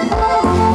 Oh,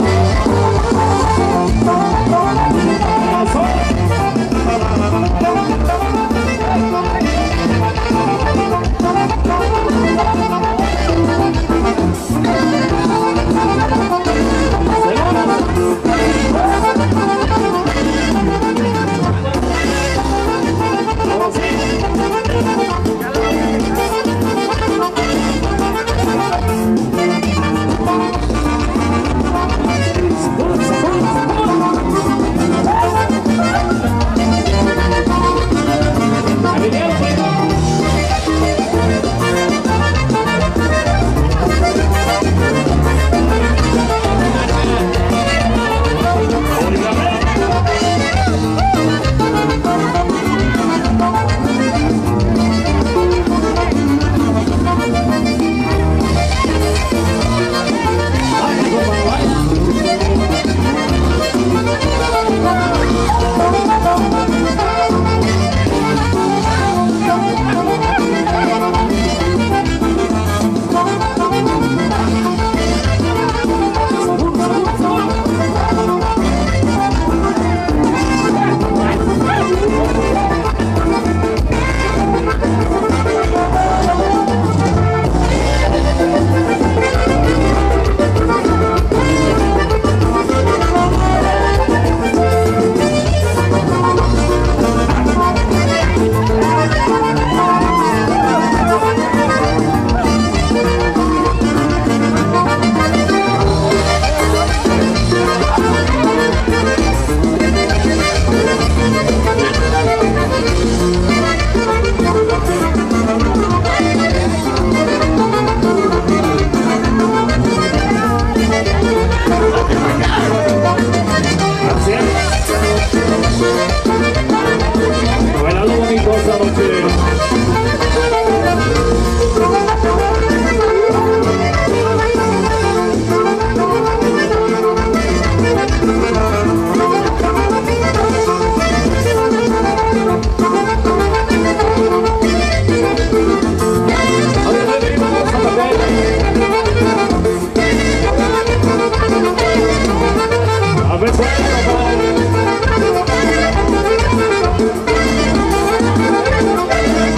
me puedo bajar.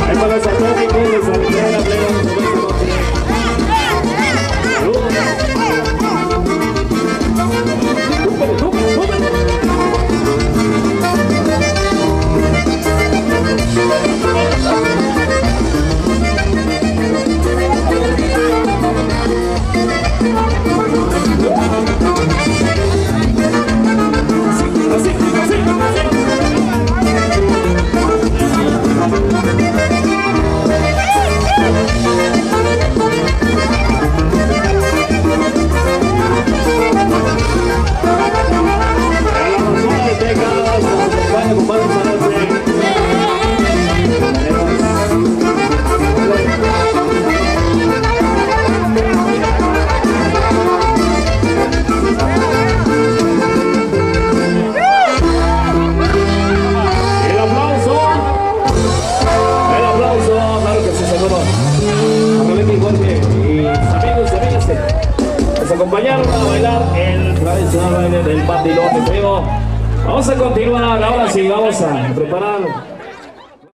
Hay para. Acompañaron a bailar el tradicional baile del patilote. Vamos a continuar, ahora sí, vamos a preparar